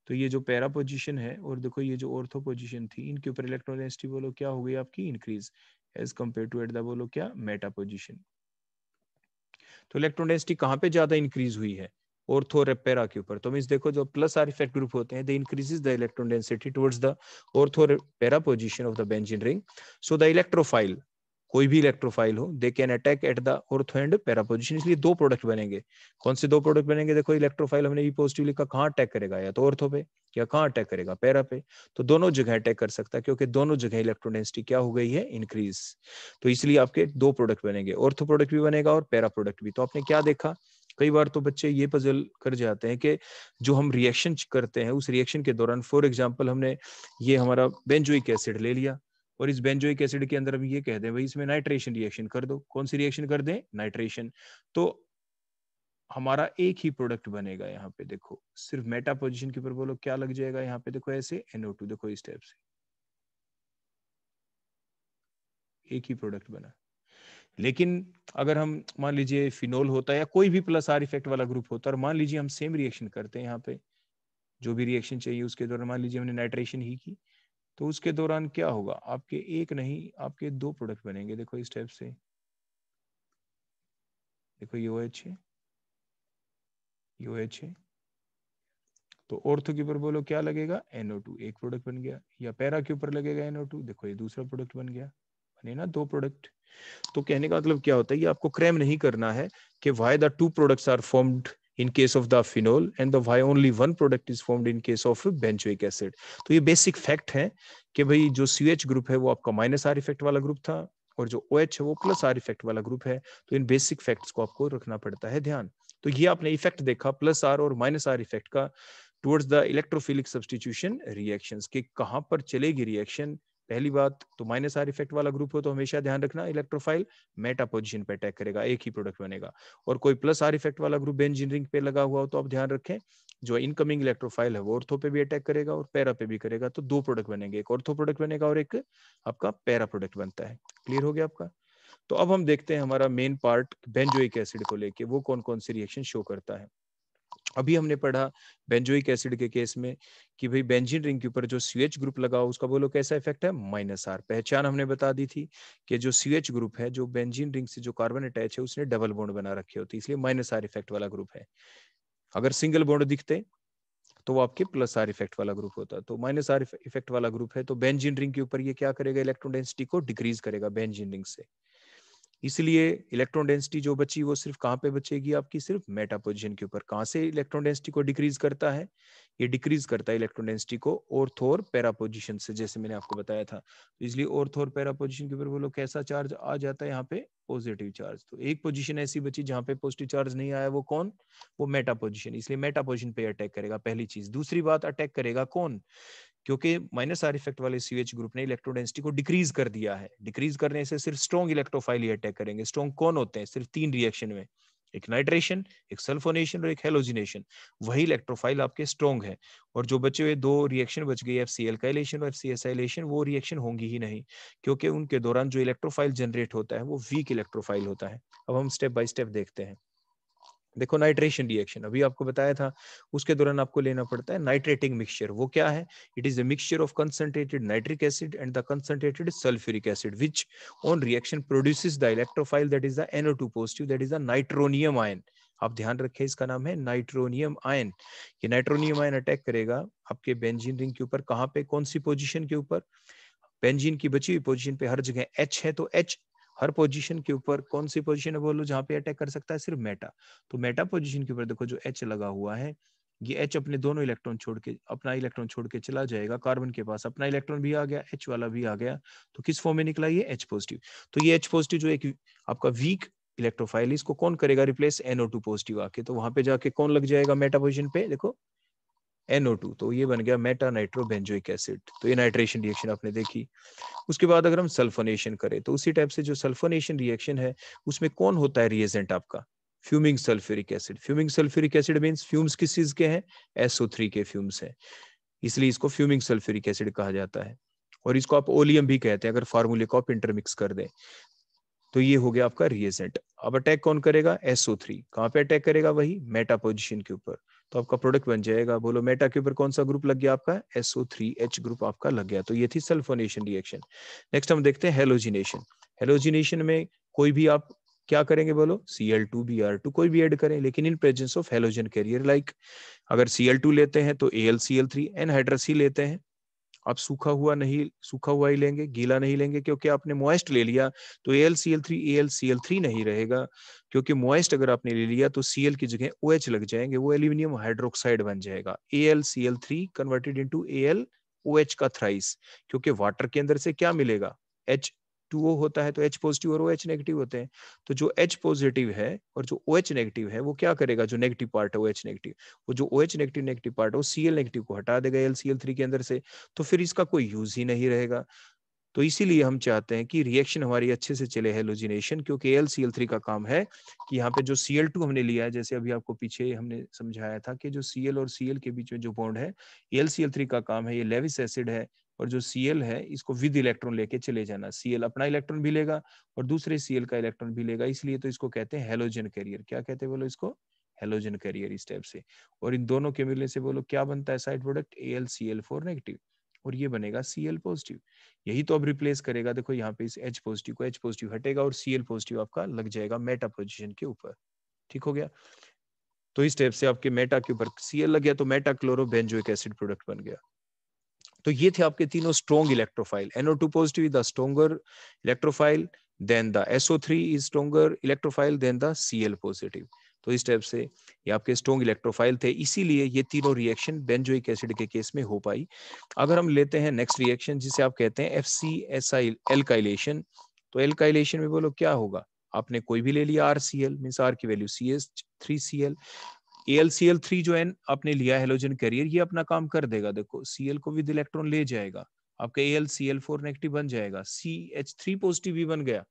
Speaker 1: तो ये जो पैरा पोजीशन है, और देखो ये जो ऑर्थो पोजीशन थी, इनके ऊपर इलेक्ट्रॉन डेंसिटी बोलो, क्या हो गई आपकी? Increase as compare to at the बोलो, क्या? मेटा पोजिशन तो इलेक्ट्रॉन डेंसिटी कहाँ पे ज़्यादा इंक्रीज हुई है? ऑर्थो रेपेरा के ऊपर। तो मीन देखो जो प्लस आर इफ़ेक्ट ग्रुप होते हैं they increases the electron density towards the ortho para position of the benzene ring so the electrophile कोई भी इलेक्ट्रोफाइल हो they can attack at the ortho and para position इसलिए दो product बनेंगे। कौन से दो प्रोडक्ट बनेंगे? देखो इलेक्ट्रोफाइल हमने पॉजिटिव लिखा, कहाँ अटैक करेगा? या तो ऑर्थो पे, या कहाँ अटैक करेगा? पैरा पे। तो दोनों जगह अटैक कर सकता है, क्योंकि दोनों जगह इलेक्ट्रॉन डेंसिटी क्या हो गई है? इंक्रीज तो इसलिए आपके दो प्रोडक्ट बनेंगे। ऑर्थो प्रोडक्ट भी बनेगा और पैरा प्रोडक्ट भी। तो आपने क्या देखा? कई बार तो बच्चे ये पजल कर जाते हैं कि जो हम रिएक्शन करते हैं, उस रिएक्शन के दौरान फॉर एग्ज़ाम्पल हमने ये हमारा बेंजोइक एसिड ले लिया। और इस बेंजोइक एसिड के अंदर हम ये कह दें, भाई इसमें नाइट्रेशन रिएक्शन कर दो। कौन सी रिएक्शन कर दें? नाइट्रेशन। तो हमारा एक ही प्रोडक्ट बनेगा यहाँ पे, देखो। सिर्फ़ मेटा पोजिशन के ऊपर बोलो, क्या लग जाएगा यहाँ पे? देखो ऐसे NO2 देखो इस टाइप से। एक ही प्रोडक्ट बना। लेकिन अगर हम, मान लीजिए फिनोल होता है या कोई भी प्लस आर इफ़ेक्ट वाला ग्रुप होता है, और मान लीजिए हम सेम रिएक्शन करते हैं यहाँ पे, जो भी रिएक्शन चाहिए उसके दौरान मान लीजिए हमने नाइट्रेशन ही की तो उसके दौरान क्या होगा? आपके एक नहीं, आपके दो प्रोडक्ट बनेंगे। देखो इस टाइप से। देखो ये OH है। ये OH तो ऑर्थो के ऊपर बोलो, क्या लगेगा? NO2 एक प्रोडक्ट बन गया। या पैरा के ऊपर लगेगा NO2 देखो ये दूसरा प्रोडक्ट बन गया। बने ना दो प्रोडक्ट तो कहने का मतलब क्या होता है? ये आपको क्रैम नहीं करना है कि why the two products are formed in case of the phenol and the why only one product is formed in case of benzoic acid. तो ये बेसिक फैक्ट है कि भाई जो CH ग्रुप है वो आपका माइनस आर इफ़ेक्ट वाला ग्रुप था और जो OH है वो प्लस आर इफ़ेक्ट वाला ग्रुप है। तो इन बेसिक फैक्ट्स को आपको रखना पड़ता है ध्यान। तो ये आपने इफ़ेक्ट देखा प्लस आर और माइनस आर इफ़ेक्ट का towards the electrophilic substitution reactions के कहाँ पर चलेगी रिएक्शन पहली बात तो माइनस आर इफ़ेक्ट वाला ग्रुप हो तो हमेशा ध्यान रखना इलेक्ट्रोफाइल मेटा पोजिशन पे अटैक करेगा, एक ही प्रोडक्ट बनेगा। और कोई प्लस आर इफ़ेक्ट वाला ग्रुप बेंजीन पे लगा हुआ हो तो आप ध्यान रखें, जो इनकमिंग इलेक्ट्रोफाइल है, वो ऑर्थो पे भी अटैक करेगा और पैरा पे भी करेगा तो दो प्रोडक्ट बनेंगे, एक ऑर्थो प्रोडक्ट बनेगा और एक आपका पैरा प्रोडक्ट बनता है। क्लियर हो गया आपका? तो अब हम देखते हैं हमारा मेन पार्ट बेंजोइक एसिड को लेके, वो कौन कौन सी रिएक्शन शो करता है। अभी हमने पढ़ा बेंजोइक एसिड के केस में कि भाई बेंजीन रिंग के ऊपर जो सीएच ग्रुप लगा उसका बोलो कैसा इफ़ेक्ट है? माइनस आर पहचान हमने बता दी थी कि जो सीएच ग्रुप है, जो बेंजीन रिंग से जो कार्बन अटैच है, उसने डबल बॉन्ड बना रखे होते, इसलिए माइनस आर इफ़ेक्ट वाला ग्रुप है। अगर सिंगल बॉन्ड दिखते तो वो आपके प्लस आर इफ़ेक्ट वाला ग्रुप होता। तो माइनस आर इफ़ेक्ट वाला ग्रुप है तो बेंजीन रिंग के ऊपर ये क्या करेगा? इलेक्ट्रॉन डेंसिटी को डिक्रीज करेगा बेंजीन रिंग से। इसलिए इलेक्ट्रॉन डेंसिटी जो बची वो सिर्फ़ कहाँ पे बचेगी आपकी? सिर्फ़ मेटा पोजिशन के ऊपर। कहाँ से इलेक्ट्रॉन डेंसिटी को डिक्रीज करता है? ये डिक्रीज करता है इलेक्ट्रॉन डेंसिटी को ऑर्थोर पैरा पोजिशन से, जैसे मैंने आपको बताया था। तो इसलिए ऑर्थोर पैरा पोजिशन के ऊपर बोलो कैसा चार्ज आ जाता है? यहाँ पे पॉजिटिव चार्ज तो एक पोजीशन ऐसी बची जहाँ पे पॉजिटिव चार्ज नहीं आया, वो कौन? वो मेटा पोजीशन इसलिए मेटा पोजीशन पे अटैक करेगा, पहली चीज़। दूसरी बात अटैक करेगा कौन? क्योंकि माइनस आर इफ़ेक्ट वाले सीएच ग्रुप ने इलेक्ट्रोडेंसिटी को डिक्रीज कर दिया है। डिक्रीज करने से सिर्फ़ स्ट्रॉन्ग इलेक्ट्रोफाइल ही अटैक करेंगे। स्ट्रॉन्ग कौन होते हैं? सिर्फ़ तीन रिएक्शन में। एक नाइट्रेशन एक सल्फोनेशन और एक हेलोजिनेशन वही इलेक्ट्रोफाइल आपके स्ट्रॉन्ग है। और जो बचे हुए दो रिएक्शन बच गई एफ़ सी एल्काइलेशन और एफ़ सी एसाइलेशन वो रिएक्शन होंगी ही नहीं। क्योंकि उनके दौरान जो इलेक्ट्रोफाइल जनरेट होता है, वो वीक इलेक्ट्रोफाइल होता है। अब हम स्टेप बाय स्टेप देखते हैं। देखो नाइट्रेशन रिएक्शन अभी आपको बताया था, उसके दौरान आपको लेना पड़ता है नाइट्रेटिंग मिक्सचर वो क्या है? It is a mixture of concentrated nitric acid and the concentrated sulphuric acid which on reaction produces the electrophile that is the NO2 positive that is the nitronium ion आप ध्यान रखें इसका नाम है nitronium ion ये nitronium ion attack करेगा आपके benzene ring के ऊपर, कहाँ पे? कौन सी पोजिशन के ऊपर? बेंजीन की बची हुई पोजीशन पे, हर जगह एच है तो H हर पोजीशन के ऊपर कौन सी पोजीशन है बोलो जहाँ पे अटैक कर सकता है? सिर्फ़ मेटा तो मेटा पोजीशन के ऊपर देखो जो एच लगा हुआ है, ये एच अपने दोनों इलेक्ट्रॉन छोड़ के, अपना इलेक्ट्रॉन छोड़ के चला जाएगा कार्बन के पास। अपना इलेक्ट्रॉन भी आ गया एच वाला भी आ गया। तो किस फॉर्म में निकला? ये एच पॉजिटिव तो ये एच पॉजिटिव जो एक आपका वीक इलेक्ट्रोफाइल इसको कौन करेगा? रिप्लेस एनओ टू पॉजिटिव आके। तो वहाँ पे जाके कौन लग जाएगा मेटा पोजिशन पे? देखो NO2 तो ये बन गया मेटा नाइट्रोबेंजोइक एसिड तो ये नाइट्रेशन रिएक्शन आपने देखी। उसके बाद अगर हम सल्फोनेशन करें तो उसी टाइप से जो सल्फोनेशन रिएक्शन है, उसमें कौन होता है रिएजेंट आपका? Fuming sulphuric acid fuming sulphuric acid means fumes किस चीज़ के हैं? SO3 के फ्यूम्स हैं। इसलिए इसको फ्यूमिंग सल्फ्यूरिक एसिड कहा जाता है। और इसको आप ओलियम भी कहते हैं, अगर फार्मूले को आप इंटरमिक्स कर दें तो ये हो गया आपका रिएजेंट अब अटैक कौन करेगा? SO3 कहाँ पे अटैक करेगा? वही मेटा पोजिशन के ऊपर। तो आपका प्रोडक्ट बन जाएगा। बोलो मेटा के ऊपर कौन सा ग्रुप लग गया आपका? एसओ थ्री एच ग्रुप आपका लग गया। तो ये थी सल्फोनेशन रिएक्शन नेक्स्ट हम देखते हैं हेलोजिनेशन हेलोजिनेशन में कोई भी आप क्या करेंगे बोलो? Cl2 Br2 कोई भी एड करें, लेकिन in presence of halogen carrier like अगर सी एल टू लेते हैं तो A L C L three anhydrous लेते हैं। आप सूखा हुआ नहीं, सूखा हुआ ही लेंगे, गीला नहीं लेंगे, क्योंकि आपने मॉइस्ट ले लिया तो A L C L three A L C L three नहीं रहेगा, क्योंकि मॉइस्ट अगर आपने ले लिया तो सी एल की जगह ओ एच लग जाएँगे, वो एल्यूमिनियम हाइड्रोक्साइड बन जाएगा। A L C L three converted into A L O H का थ्राइस क्योंकि वाटर के अंदर से क्या मिलेगा? एच टू ओ होता है तो एच पॉजिटिव और ओ एच नेगेटिव होते हैं। तो जो एच पॉजिटिव है और जो ओ एच नेगेटिव है, वो क्या करेगा? जो नेगेटिव पार्ट है ओ एच नेगेटिव वो जो O H negative negative part है, वो सी एल नेगेटिव को हटा देगा एल सी एल थ्री के अंदर से तो फिर इसका कोई यूज़ ही नहीं रहेगा। तो इसीलिए हम चाहते हैं कि रिएक्शन हमारी अच्छे से चले हेलोजिनेशन क्योंकि एल सी एल थ्री का काम है कि यहाँ पे जो सी एल टू हमने लिया है, जैसे अभी आपको पीछे हमने समझाया था कि जो सी एल और सी एल के बीच में जो बॉन्ड है एल सी एल थ्री का काम है, ये लेविस एसिड है और जो Cl है, इसको विद इलेक्ट्रॉन लेके चले जाना। Cl अपना इलेक्ट्रॉन भी लेगा और दूसरे Cl का इलेक्ट्रॉन भी लेगा। इसलिए तो इसको कहते हैं हेलोजन कैरियर क्या कहते हैं बोलो इसको? हेलोजन कैरियर इस टाइप से। और इन दोनों के मिलने से बोलो क्या बनता है side product L C L four negative और ये बनेगा सी एल पॉजिटिव यही तो अब रिप्लेस करेगा। देखो यहाँ पे इस एच पॉजिटिव को एच पॉजिटिव हटेगा और सी एल पॉजिटिव आपका लग जाएगा मेटा पोजिशन के ऊपर। ठीक हो गया? तो इस टाइप से आपके मेटा के ऊपर सी एल लग गया तो meta chloro benzoic acid product बन गया। तो ये थे आपके तीनों strong electrophile NO2 positive is the stronger electrophile then the SO3 is stronger electrophile then the Cl positive. तो इस टाइप से ये आपके स्ट्रॉन्ग इलेक्ट्रोफाइल थे। इसीलिए ये तीनों रिएक्शन बेंजोइक एसिड के केस में हो पाई। अगर हम लेते हैं नेक्स्ट रिएक्शन जिसे आप कहते हैं F C S I alkylation तो एल्काइलेशन में बोलो क्या होगा? आपने कोई भी ले लिया R C L mean R की value C S three C L L three जो है आपने लिया हेलोजन कैरियर ये अपना काम कर देगा। देखो सीएल को विद इलेक्ट्रॉन ले जाएगा, आपका L C L four negative बन जाएगा। सी एच थ्री पॉजिटिव भी बन गया।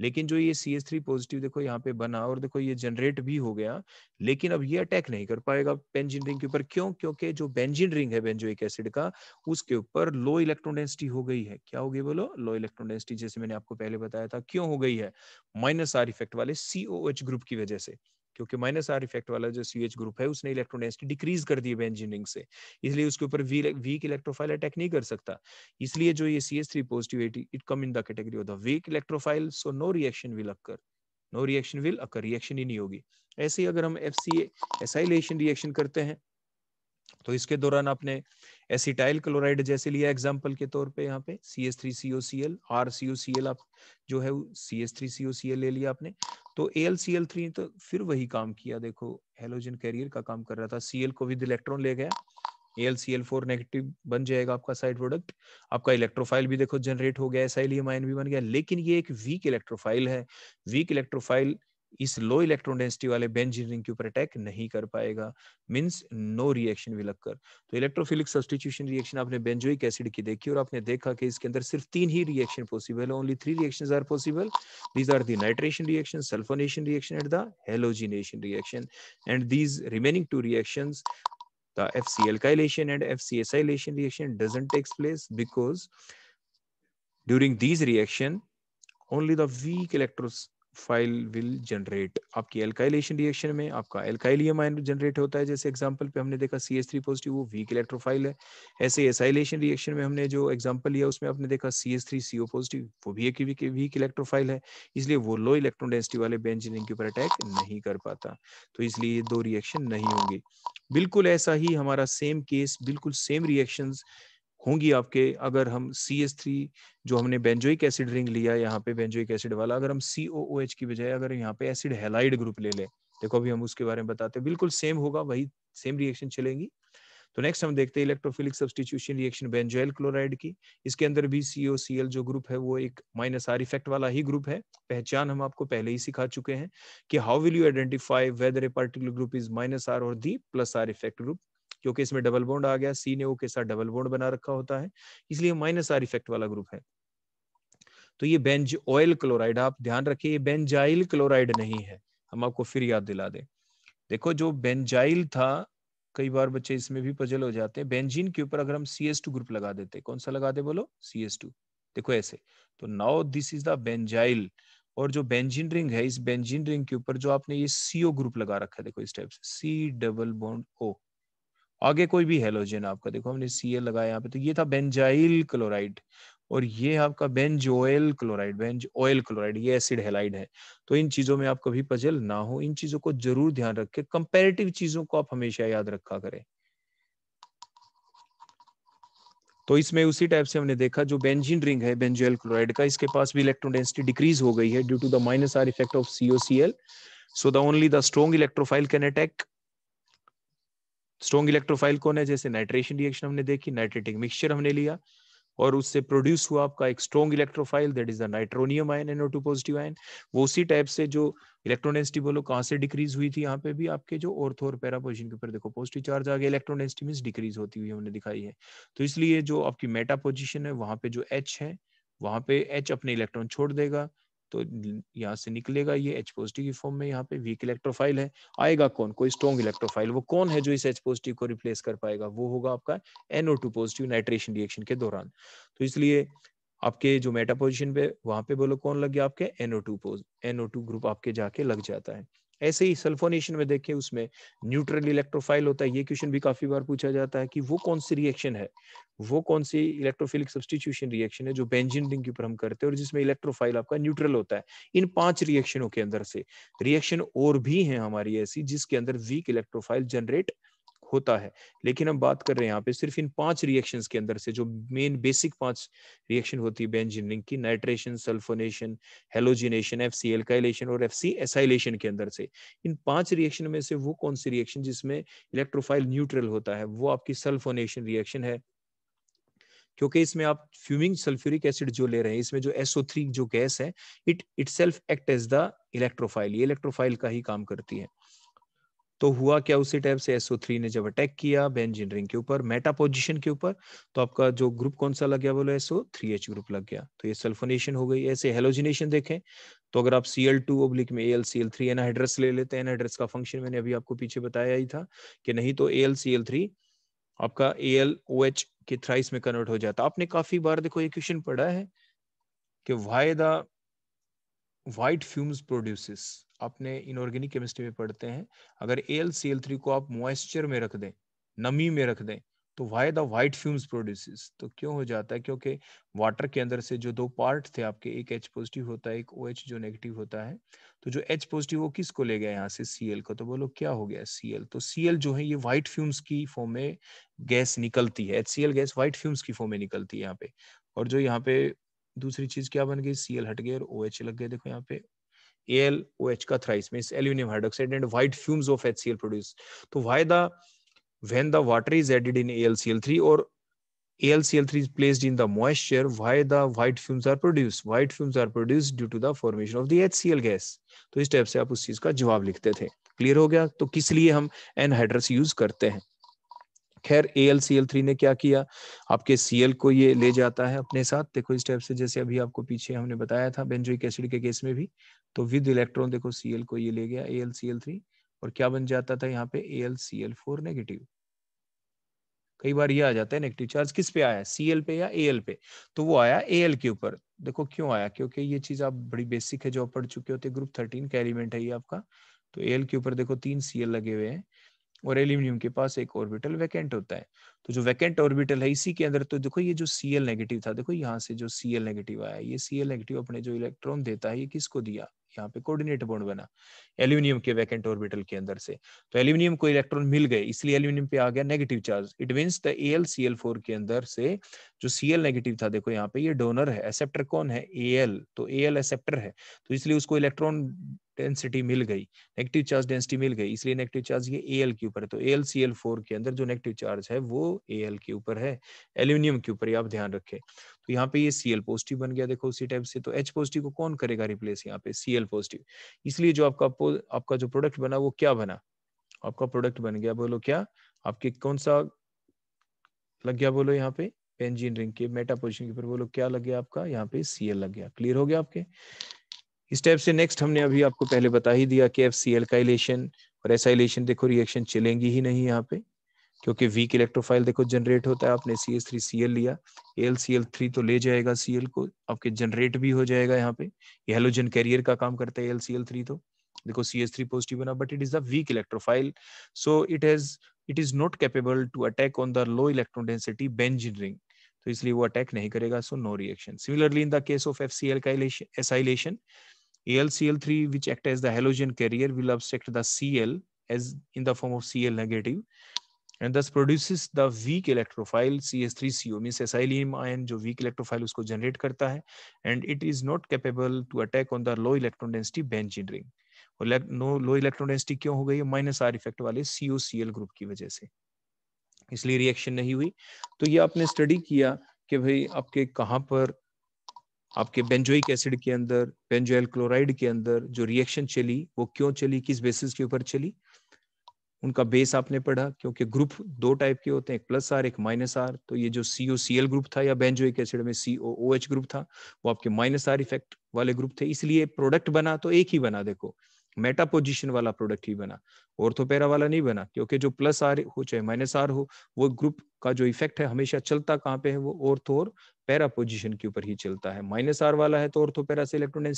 Speaker 1: लेकिन जो ये सी एच थ्री पॉजिटिव देखो, यहाँ पे बना और देखो, ये जनरेट भी हो गया। लेकिन अब ये अटैक नहीं कर पाएगा बेंजिन रिंग के ऊपर। क्यों? क्योंकि जो बेंजिन रिंग है बेंजोइक एसिड का, उसके ऊपर लो इलेक्ट्रॉन डेंसिटी हो गई है। क्या हो गई बोलो? लो इलेक्ट्रॉन डेंसिटी जैसे मैंने आपको पहले बताया था, क्यों हो गई है? माइनस आर इफ़ेक्ट वाले सीओएच ग्रुप की वजह से। क्योंकि माइनस आर इफ़ेक्ट वाला जो सी ग्रुप है, उसने इलेक्ट्रॉन डेंसिटी डिक्रीज कर दी है बेंजीनिंग से। इसलिए उसके ऊपर वीक इलेक्ट्रोफाइल अटैक नहीं कर सकता। इसलिए जो ये C H three positivity it come in the category of the weak electrophile so no reaction will occur no reaction will occur reaction ही नहीं होगी। ऐसे ही अगर हम एफ़ सी एसाइलेशन रिएक्शन करते हैं तो इसके दौरान आपने एसिटाइल क्लोराइड जैसे लिया एग्जांपल के तौर पे यहाँ पे C S three C O C L R C O C L आप जो है C S three C O C L ले लिया आपने। तो A L C L three तो फिर वही काम किया। देखो हेलोजन कैरियर का काम कर रहा था। सी एल को विद इलेक्ट्रॉन ले गया। A L C L four negative बन जाएगा आपका साइड प्रोडक्ट आपका इलेक्ट्रोफाइल भी देखो जनरेट हो गया। एसाइलियम आयन भी बन गया। लेकिन ये एक वीक इलेक्ट्रोफाइल है। वीक इलेक्ट्रोफाइल इस लो इलेक्ट्रॉन डेंसिटी वाले बेंजीन रिंग के ऊपर अटैक नहीं कर पाएगा। Means no reaction will occur तो इलेक्ट्रोफिलिक सब्स्टिट्यूशन रिएक्शन आपने बेंजोइक एसिड की देखी और आपने देखा कि इसके अंदर सिर्फ़ तीन ही रिएक्शन पॉसिबल है। Only three reactions are possible these are the nitration reaction sulphonation reaction and the halogenation reaction and these remaining two reactions the FC alkylation and FC acylation reaction doesn't takes place because during these reaction, only the weak electrons file will generate आपकी alkylation reaction में आपका एल्काइलियम ion generate होता है। जैसे example पे हमने देखा C S three positive वो वीक इलेक्ट्रोफाइल है। ऐसे एसाइलेशन रिएक्शन में हमने जो एग्जांपल लिया उसमें आपने देखा C S three C O positive वो भी एक वीक, इलेक्ट्रोफाइल है। इसलिए वो लो इलेक्ट्रॉन डेंसिटी वाले बेंजीन के ऊपर अटैक नहीं कर पाता। तो इसलिए ये दो रिएक्शन नहीं होंगे। बिल्कुल ऐसा ही हमारा सेम केस बिल्कुल सेम रिएक्शंस होंगी आपके। अगर हम सी एस थ्री जो हमने बेंजोइक एसिड रिंग लिया, यहाँ पे बेंजोइक एसिड वाला, अगर हम सी ओ ओ एच की बजाय अगर यहाँ पे एसिड हेलाइड ग्रुप ले ले, देखो अभी हम उसके बारे में बताते हैं, बिल्कुल सेम होगा, वही सेम रिएक्शन चलेगी। तो नेक्स्ट हम देखते हैं electrophilic substitution reaction benzoyl chloride की। इसके अंदर भी सी एल जो ग्रुप है, वो एक माइनस आर इफ़ेक्ट वाला ही ग्रुप है। पहचान हम आपको पहले ही सिखा चुके हैं कि how will you identify whether a particular group is minus R और the plus R effect group क्योंकि इसमें डबल बॉन्ड आ गया सी ने ओ के साथ डबल बॉन्ड बना रखा होता है, इसलिए माइनस आर इफ़ेक्ट वाला ग्रुप है। तो ये बेंज ऑयल क्लोराइड आप ध्यान रखिए, ये बेंजाइल क्लोराइड नहीं है, हम आपको फिर याद दिला दें। देखो, जो बेंजाइल था, कई बार बच्चे इसमें भी पजल हो जाते हैं। बेंजीन के ऊपर अगर हम सी एस टू ग्रुप लगा देते, कौन सा लगा दे बोलो? सी एस टू देखो ऐसे तो now this is the benzyl और जो बेंजीन रिंग है, इस बेंजीन रिंग के ऊपर जो आपने ये सीओ ग्रुप लगा रखा है, देखो इस टाइप से सी डबल बॉन्ड ओ आगे कोई भी हेलोजन आपका, देखो हमने सी एल लगाया यहाँ पे तो ये था बेंजाइल क्लोराइड और ये आपका benzoyl chloride benzoyl chloride ये एसिड हेलाइड है। तो इन चीज़ों में आप कभी पजल ना हो, इन चीज़ों को ज़रूर ध्यान रखें कंपेरेटिव चीज़ों को आप हमेशा याद रखा करें। तो इसमें उसी टाइप से हमने देखा जो बेंजीन रिंग है बेंजोल क्लोराइड का, इसके पास भी इलेक्ट्रॉन डेंसिटी डिक्रीज हो गई है due to the minus R effect of C O C L so the only the strong electrophile can attack strong electrophile कौन है? जैसे नाइट्रेशन रिएक्शन हमने देखी नाइट्रेटिक मिक्सचर हमने लिया और उससे प्रोड्यूस हुआ आपका एक strong electrophile that is the nitronium ion NO2 positive ion वो उसी टाइप से जो इलेक्ट्रोडेंसिटी बोलो, कहाँ से डिक्रीज हुई थी? यहाँ पे भी आपके जो ऑर्थो और पैरा पोजिशन के ऊपर देखो पॉजिटिव चार्ज आ गया इलेक्ट्रोडेंसिटी मीन डिक्रीज होती हुई हमने दिखाई है। तो इसलिए जो आपकी मेटा पोजिशन है, वहाँ पे जो एच है, वहाँ पे एच अपने इलेक्ट्रॉन छोड़ देगा। तो यहाँ से निकलेगा ये एच पॉजिटिव की फॉर्म में, यहाँ पे वीक इलेक्ट्रोफाइल है। आएगा कौन? कोई स्ट्रॉन्ग इलेक्ट्रोफाइल वो कौन है जो इस एच पॉजिटिव को रिप्लेस कर पाएगा? वो होगा आपका N O two positive nitration reaction के दौरान। तो इसलिए आपके जो मेटा पोजिशन पे, वहाँ पे बोलो कौन लग गया आपके NO to pose NO2 group आपके जाके लग जाता है। ऐसे ही सल्फोनेशन में देखें उसमें न्यूट्रल इलेक्ट्रोफाइल होता है, ये क्वेश्चन भी काफ़ी बार पूछा जाता है कि वो कौन सी रिएक्शन है? वो कौन सी इलेक्ट्रोफिलिक सब्सटीट्यूशन रिएक्शन है जो बेंजिन रिंग के ऊपर हम करते हैं और जिसमें इलेक्ट्रोफाइल आपका न्यूट्रल होता है, इन पाँच रिएक्शनों के अंदर से। रिएक्शन और भी है हमारी ऐसी जिसके अंदर वीक इलेक्ट्रोफाइल जनरेट होता है। लेकिन हम बात कर रहे हैं यहाँ पे सिर्फ़ इन पाँच रिएक्शंस के अंदर से, जो मेन बेसिक पाँच रिएक्शन होती है बेंजीनियरिंग की nitration sulphonation halogenation F C alkylation और एफ़ सी एसाइलेशन के अंदर से। इन पाँच रिएक्शन में से वो कौन सी रिएक्शन जिसमें इलेक्ट्रोफाइल न्यूट्रल होता है, वो आपकी सल्फोनेशन रिएक्शन है। क्योंकि इसमें आप फ्यूमिंग सल्फ्यूरिक एसिड जो ले रहे हैं, इसमें जो SO3 जो गैस है it itself act as the electrophile ये इलेक्ट्रोफाइल का ही काम करती है। तो हुआ क्या उसी टाइप से SO3 ने जब अटैक किया बेंजीन रिंग के ऊपर मेटा पोजिशन के ऊपर तो आपका जो ग्रुप कौन सा लग गया बोलो SO3H ग्रुप लग गया। तो ये सल्फोनेशन हो गई। ऐसे हेलोजिनेशन देखें तो अगर आप Cl2 ओब्लिक में AlCl3 एनहाइड्रस ले लेते हैं एनहाइड्रस का फ़ंक्शन मैंने अभी आपको पीछे बताया ही था कि नहीं तो A L C L three आपका ए एल ओ एच के थ्राइस में कन्वर्ट हो जाता। आपने काफ़ी बार देखो, ये क्वेश्चन पढ़ा है कि why the white fumes produces आपने इनऑर्गेनिक केमिस्ट्री में पढ़ते हैं, अगर एल सी एल थ्री को आप मॉइस्चर में रख दें, नमी में रख दें तो why the white fumes produces तो क्यों हो जाता है? क्योंकि वाटर के अंदर से जो दो पार्ट थे आपके, एक एच पॉजिटिव होता है, एक ओ OH जो नेगेटिव होता है तो जो एच पॉजिटिव वो किसको ले गया यहाँ से? सी को। तो बोलो, क्या हो गया सी तो सी जो है ये व्हाइट फ्यूम्स की फॉर्म में गैस निकलती है। H C L gas white fumes की फॉर्म में निकलती है यहाँ पे। और जो यहाँ पे दूसरी चीज़ क्या बन गई? सी एल हट गए और ओ OH लग गए। देखो यहाँ पे ओ एच का thrice mean aluminium hydroxide and white fumes of H produce तो why the when the water is added in AlCl3 or AlCl3 is placed in the moisture, why the white fumes are produced? White fumes are produced due to the formation of the HCl gas. तो इस type से आप उस चीज़ का जवाब लिखते थे। Clear हो गया? तो किस लिए हम एनहाइड्रस यूज़ करते हैं? खैर ए ने क्या किया? आपके सी एल को ये ले जाता है अपने साथ। देखो इस टाइप से जैसे अभी आपको पीछे हमने बताया था बेंजोइक एसिड के केस में भी। तो विद इलेक्ट्रॉन देखो सीएल को ये ले गया A L C L three और क्या बन जाता था यहाँ पे? L C L four negative कई बार ये आ जाता है नेगेटिव चार्ज किस पे आया? सी एल पे या एल पे? तो वो आया ए एल के ऊपर। देखो क्यों आया? क्योंकि ये चीज़ आप बड़ी बेसिक है जो आप पढ़ चुके होते ग्रुप थर्टीन का एलिमेंट है ये आपका। तो ए एल के ऊपर देखो तीन सी एल लगे हुए हैं, और एल्यूमिनियम के पास एक ऑर्बिटल वैकेंट होता है। तो जो वैकेंट ऑर्बिटल है इसी के अंदर तो देखो ये जो सीएल नेगेटिव था, देखो यहाँ से जो सीएल नेगेटिव आया, ये सी एल नेगेटिव अपने जो इलेक्ट्रॉन देता है, ये किसको दिया? यहाँ पे कोऑर्डिनेट बॉन्ड बना एल्यूमिनियम के वैकेंट ऑर्बिटल के अंदर से। तो एल्यूमिनियम को इलेक्ट्रॉन मिल गए, इसलिए एल्यूमिनियम पे आ गया negative charge it mean the L C L four के अंदर से, जो सी एल नेगेटिव था, देखो यहाँ पे ये डोनर है एक्सेप्टर कौन है? ए एल तो ए एल एक्सेप्टर है। तो इसलिए उसको इलेक्ट्रॉन डेंसिटी मिल गई नेगेटिव चार्ज डेंसिटी मिल गई, इसलिए नेगेटिव चार्ज ये एल के ऊपर है। तो एल सी एल फोर के अंदर जो नेगेटिव चार्ज है, वो एल के ऊपर है एल्यूमिनियम के ऊपर आप ध्यान रखें। तो यहाँ पे ये सी एल पॉजिटिव बन गया, देखो उसी टाइप से। तो एच पॉजिटिव को कौन करेगा रिप्लेस यहाँ पे? सी एल पॉजिटिव इसलिए जो आपका आपका जो प्रोडक्ट बना, वो क्या बना? आपका प्रोडक्ट बन गया, बोलो क्या? आपके कौन सा लग गया, बोलो यहाँ पे? पेंजिन रिंग के मेटा पोजिशन के ऊपर, बोलो क्या लग गया आपका? यहाँ पे सी एल लग गया। क्लियर हो गया आपके? इस टाइप से नेक्स्ट हमने अभी आपको पहले बता ही दिया कि एफ़ सी एल्काइलेशन और एसाइलेशन देखो रिएक्शन चलेंगी ही नहीं यहाँ पे, क्योंकि वीक इलेक्ट्रोफाइल देखो जनरेट होता है, आपने C S three C L लिया एल सी एल थ्री तो ले जाएगा सी एल को, आपके जनरेट भी हो जाएगा यहाँ पे, ये हेलोजन कैरियर का काम करता है एल सी एल थ्री तो देखो सी एस थ्री पॉजिटिव बना but it is the weak electrophile so it has it is not capable to attack on the low electron density benzene ring तो इसलिए वो अटैक नहीं करेगा so no reaction similarly in the case of F C L का acylation AlCl3 which act as the halogen carrier will obstruct the Cl as in the form of Cl negative and thus produces the weak electrophile CH3CO means acylium ion जो weak electrophile उसको generate करता है and it is not capable to attack on the low electron density benzene ring और no low electron density क्यों हो गई minus R effect वाले सीओसीएल group की वजह से इसलिए रिएक्शन नहीं हुई तो ये आपने स्टडी किया कि भाई आपके कहाँ पर आपके बेंजोइक एसिड के अंदर बेंजोइल क्लोराइड के अंदर जो रिएक्शन चली, वो क्यों चली, किस बेसिस के ऊपर चली? उनका बेस आपने पढ़ा, क्योंकि ग्रुप दो टाइप के होते हैं, एक प्लस आर एक माइनस आर तो ये जो सीओ सी एल ग्रुप था या बेंजोइक एसिड में सी ओ एच ग्रुप था, वो आपके माइनस आर इफ़ेक्ट वाले ग्रुप थे। इसलिए प्रोडक्ट बना तो एक ही बना, देखो। मेटा पोजिशन वाला प्रोडक्ट ही बना, ऑर्थोपेरा वाला नहीं बना, क्योंकि जो प्लस आर हो, चाहे माइनस आर हो, वो ग्रुप का जो इफ़ेक्ट है हमेशा चलता कहाँ पे है, वो ऑर्थो और पैरा पोजिशन के ऊपर ही चलता है। माइनस आर वाला है तो ऑर्थोपेरा से इलेक्ट्रॉन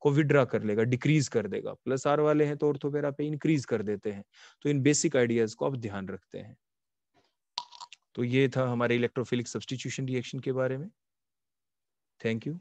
Speaker 1: को विड्रा कर लेगा, डिक्रीज कर देगा। प्लस आर वाले हैं तो ऑर्थोपेरा पे इंक्रीज कर देते हैं। तो इन बेसिक आइडियाज़ को आप ध्यान रखते हैं। तो ये था हमारे इलेक्ट्रोफिलिक सब्सटीट्यूशन रिएक्शन के बारे में। Thank you.